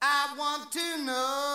I want to know.